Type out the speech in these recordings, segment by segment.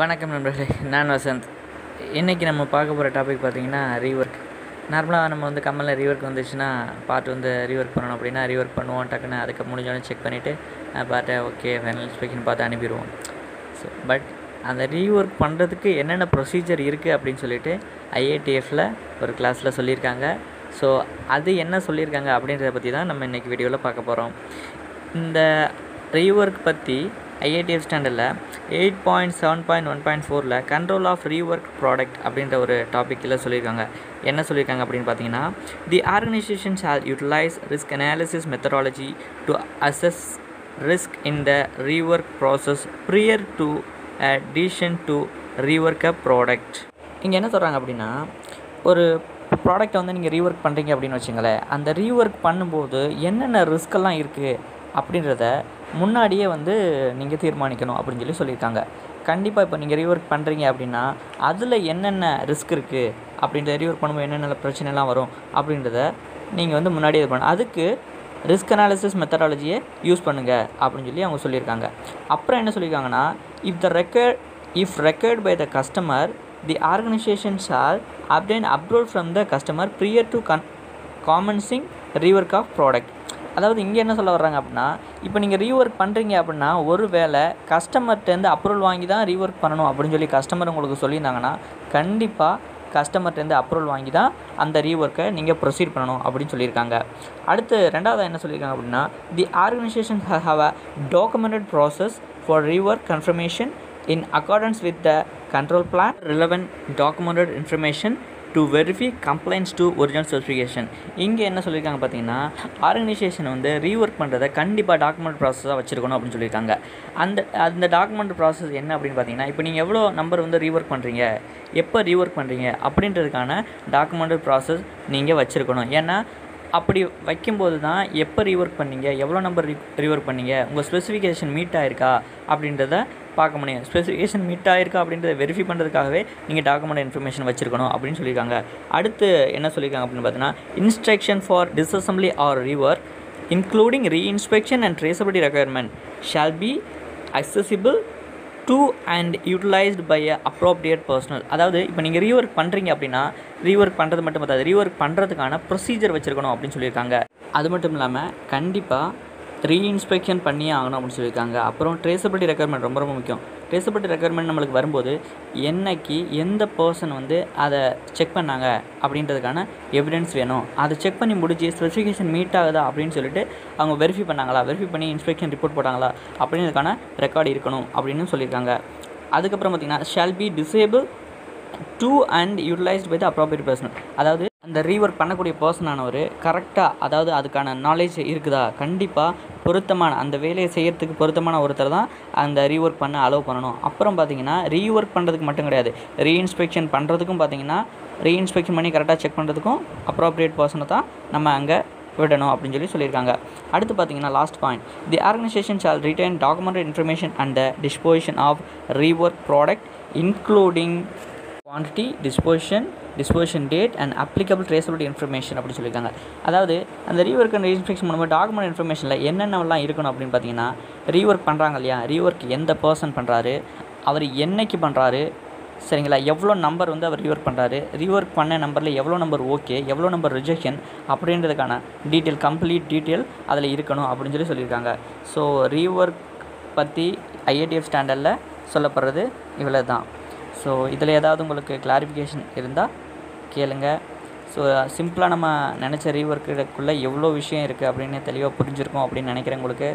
வணக்கம் நண்பர்களே நான் வசந்த். இன்றைக்கி நம்ம பார்க்க போகிற டாபிக் பார்த்திங்கன்னா ரீஒர்க் நார்மலாக நம்ம வந்து கம்மலில் ரீஒர்க் வந்துச்சுன்னா பார்ட் வந்து ரீஒர்க் பண்ணணும். அப்படின்னா ரீஒர்க் பண்ணுவோம் டக்குன்னு அதுக்கு முடிஞ்சோடனே செக் பண்ணிவிட்டு பார்ட்டை ஓகே ஃபைனல் இன்ஸ்பெக்ஷன் பார்த்து அனுப்பிடுவோம். ஸோ பட் அந்த ரீஒர்க் பண்ணுறதுக்கு என்னென்ன ப்ரொசீஜர் இருக்குது அப்படின்னு சொல்லிட்டு ஐஏடிஎஃப்பில் ஒரு கிளாஸில் சொல்லியிருக்காங்க. ஸோ அது என்ன சொல்லியிருக்காங்க அப்படின்றத பற்றி தான் நம்ம இன்றைக்கி வீடியோவில் பார்க்க போகிறோம் இந்த ரீஒர்க் பற்றி ஐஐடிஎஃப் ஸ்டாண்டர்டில் eight point seven point one point ஃபோரில் கண்ட்ரோல் ஆஃப் ரீஒர்க் ப்ராடக்ட் அப்படின்ற ஒரு டாப்பிக்கில் சொல்லியிருக்காங்க. என்ன சொல்லியிருக்காங்க அப்படின்னு பார்த்தீங்கன்னா the organisation shall utilise risk analysis methodology to assess risk in the rework process prior to a decision to rework a product இங்கே என்ன சொல்கிறாங்க அப்படின்னா ஒரு ப்ராடக்டை வந்து நீங்கள் ரீஒர்க் பண்ணுறீங்க அப்படின்னு வச்சுங்களேன் அந்த ரீஒர்க் பண்ணும்போது என்னென்ன ரிஸ்கெல்லாம் இருக்குது அப்படின்றத முன்னாடியே வந்து நீங்கள் தீர்மானிக்கணும் அப்படின்னு சொல்லி சொல்லியிருக்காங்க. கண்டிப்பாக இப்போ நீங்கள் ரீஒர்க் பண்ணுறீங்க அப்படின்னா அதில் என்னென்ன ரிஸ்க் இருக்குது அப்படின்ற ரீஒர்க் பண்ணும்போது என்னென்ன பிரச்சனைலாம் வரும்? அப்படின்றத நீங்கள் வந்து முன்னாடியே இது பண்ண அதுக்கு ரிஸ்க் அனாலிசிஸ் மெத்தடாலஜியை யூஸ் பண்ணுங்கள் அப்படின்னு சொல்லி அவங்க சொல்லியிருக்காங்க. அப்புறம் என்ன சொல்லியிருக்காங்கன்னா if the record if record by the customer the organisations are obtain approval from the customer prior to commencing rework of product அதாவது இங்கே என்ன சொல்ல வர்றாங்க அப்படின்னா இப்போ நீங்கள் ரீஒர்க் பண்ணுறீங்க அப்படின்னா ஒரு வேளை கஸ்டமர்கிட்டேருந்து அப்ரூவல் வாங்கி தான் ரீஒர்க் பண்ணணும் அப்படின்னு சொல்லி கஸ்டமர் உங்களுக்கு சொல்லியிருந்தாங்கன்னா கண்டிப்பாக கஸ்டமர்கிட்டேருந்து அப்ரூவல் வாங்கி தான் அந்த ரீஒர்க்கை நீங்கள் ப்ரொசீட் பண்ணணும் அப்படின்னு சொல்லியிருக்காங்க. அடுத்து ரெண்டாவது என்ன சொல்லியிருக்காங்க அப்படின்னா the organisation have a documented process for rework confirmation in accordance with the control plan relevant documented information to verify complaints to original specification இங்கே என்ன சொல்லியிருக்காங்க பார்த்தீங்கன்னா ஆர்கனைசேஷன் வந்து ரீஒர்க் பண்ணுறதை கண்டிப்பாக டாக்குமெண்ட் ப்ராசஸாக வச்சுருக்கணும் அப்படின்னு சொல்லியிருக்காங்க அந்த அந்த டாக்குமெண்ட் ப்ராசஸ் என்ன அப்படின்னு பார்த்தீங்கன்னா இப்போ நீங்கள் எவ்வளோ நம்பர் வந்து ரீஒர்க் பண்ணுறீங்க எப்போ ரீஒர்க் பண்ணுறீங்க அப்படின்றதுக்கான டாக்குமெண்ட் ப்ராசஸ் நீங்கள் வச்சுருக்கணும். ஏன்னா அப்படி வைக்கும்போது தான் எப்போ ரீஒர்க் பண்ணீங்க எவ்வளோ நம்பர் ரீ ரீஒர்க் பண்ணீங்க உங்கள் ஸ்பெசிஃபிகேஷன் மீட் ஆயிருக்கா அப்படின்றத பார்க்க முடியும் ஸ்பெசிஃபிகேஷன் மீட் ஆயிருக்கா அப்படின்றத வெரிஃபை பண்ணுறதுக்காகவே நீங்கள் டாக்குமெண்ட் இன்ஃபர்மேஷன் வச்சுருக்கணும் அப்படின்னு சொல்லியிருக்காங்க. அடுத்து என்ன சொல்லியிருக்காங்க அப்படின்னு பார்த்தீங்கன்னா instruction for disassembly or rework including reinspection and traceability requirement shall be accessible to and utilised by a appropriate personnel அதாவது இப்போ நீங்கள் ரீஒர்க் பண்ணுறீங்க அப்படின்னா ரீஒர்க் பண்ணுறது மட்டும் பார்த்தாது ரீஒர்க் பண்ணுறதுக்கான ப்ரொசீஜர் வச்சுருக்கணும் அப்படின்னு சொல்லியிருக்காங்க. அது மட்டும் இல்லாமல் கண்டிப்பாக ரீஇன்ஸ்பெக்ஷன் பண்ணியே ஆகணும் அப்படின்னு சொல்லியிருக்காங்க. அப்புறம் ட்ரேசபிலிட்டி ரெக்குயர்மெண்ட் ரொம்ப ரொம்ப முக்கியம். ட்ரேசபிலிட்டி ரெக்குயர்மெண்ட் நம்மளுக்கு வரும்போது என்னைக்கு எந்த பர்சன் வந்து அதை செக் பண்ணாங்க அப்படின்றதுக்கான எவிடன்ஸ் வேணும். அதை செக் பண்ணி முடிச்சு ஸ்பெசிஃபிகேஷன் மீட் ஆகுதா அப்படின்னு சொல்லிட்டு அவங்க வெரிஃபை பண்ணாங்களா? வெரிஃபை பண்ணி இன்ஸ்பெக்ஷன் ரிப்போர்ட் போட்டாங்களா? அப்படின்றதுக்கான ரெக்கார்டு இருக்கணும் அப்படின்னு சொல்லியிருக்காங்க. அதுக்கப்புறம் பார்த்திங்கன்னா shall be disable to and utilised by the appropriate person அதாவது அந்த ரீஒர்க் பண்ணக்கூடிய பர்சனானவர் கரெக்டாக அதாவது அதுக்கான நாலேஜ் இருக்குதா? கண்டிப்பாக பொருத்தமான அந்த வேலையை செய்கிறதுக்கு பொருத்தமான ஒருத்தர் தான் அந்த ரீஒர்க் பண்ண அலோவ் பண்ணணும். அப்புறம் பார்த்தீங்கன்னா ரீஒர்க் பண்ணுறதுக்கு மட்டும் கிடையாது. ரீஇன்ஸ்பெக்ஷன் பண்ணுறதுக்கும் பார்த்தீங்கன்னா ரீஇன்ஸ்பெக்ஷன் பண்ணி கரெக்டாக செக் பண்ணுறதுக்கும் அப்ராப்ரியேட் பர்சனை தான் நம்ம அங்கே விடணும் அப்படின்னு சொல்லி சொல்லியிருக்காங்க. அடுத்து பார்த்தீங்கன்னா last point the organisation shall retain document information and the disposition of rework product including quantity disposition disposition date and applicable traceability information அப்படின்னு சொல்லியிருக்காங்க. அதாவது அந்த ரீஒர்க் அண்ட் ரீஇன்ஸ்பெக்ஷன் பண்ணும்போது டாக்குமெண்ட் இன்ஃபர்மேஷனில் என்னென்னலாம் இருக்கணும் அப்படின்னு பார்த்தீங்கன்னா ரீஒர்க் பண்ணுறாங்க இல்லையா? ரீஒர்க் எந்த பர்சன் பண்ணுறாரு அவர் என்னைக்கு பண்ணுறாரு சரிங்களா? எவ்வளோ நம்பர் வந்து அவர் ரீஒர்க் பண்ணுறாரு ரீஒர்க் பண்ண நம்பரில் எவ்வளோ நம்பர் ஓகே எவ்வளோ நம்பர் ரிஜெக்ஷன் அப்படின்றதுக்கான டீட்டெயில் கம்ப்ளீட் டீட்டெயில் அதில் இருக்கணும் அப்படின்னு சொல்லி சொல்லியிருக்காங்க. ஸோ ரீஒர்க் பற்றி ஐஏடிஎஃப் ஸ்டாண்டர்டில் சொல்லப்படுறது இவ்வளோ தான் ஸோ இதில் ஏதாவது உங்களுக்கு கிளாரிஃபிகேஷன் இருந்தால் கேளுங்க. ஸோ சிம்பிளாக நம்ம நினச்ச ரீஒர்க்குள்ளே எவ்வளோ விஷயம் இருக்குது அப்படின்னு தெளிவாக புரிஞ்சிருக்கோம் அப்படின்னு நினைக்கிறேன் உங்களுக்கு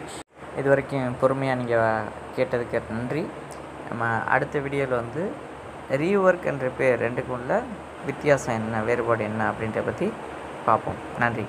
இது வரைக்கும் பொறுமையாக நீங்கள் கேட்டதுக்கு நன்றி. நம்ம அடுத்த வீடியோவில் வந்து ரீஒர்க் என்ற பேர் ரெண்டுக்கும் உள்ள வித்தியாசம் என்ன வேறுபாடு என்ன அப்படின்றத பற்றி பார்ப்போம். நன்றி.